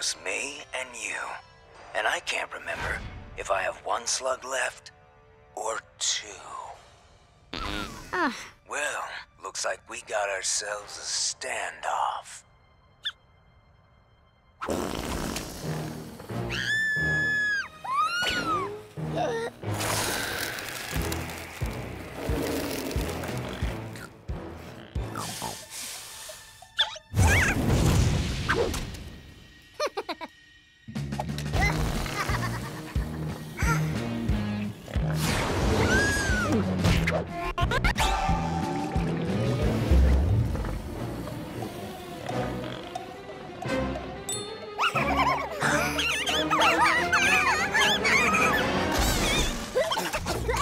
just me and you. And I can't remember if I have one slug left or two. Ah, Well, looks like we got ourselves a standoff.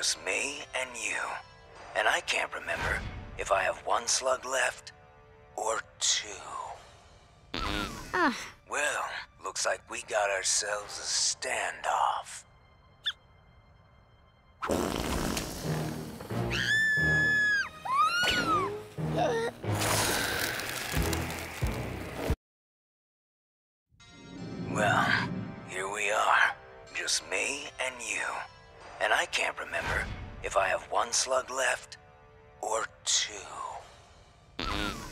Just me and you. And I can't remember if I have one slug left or two. ah, Well, looks like we got ourselves a standoff. Well, here we are. Just me and you. And I can't remember if I have one slug left or two.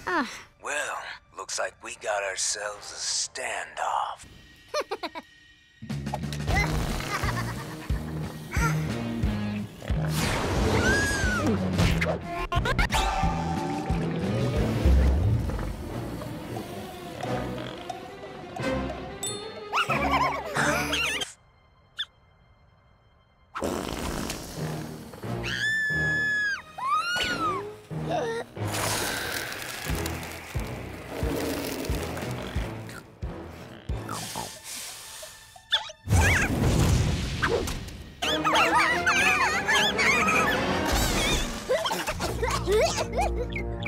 ah. Well, looks like we got ourselves a standoff. Ha ha ha!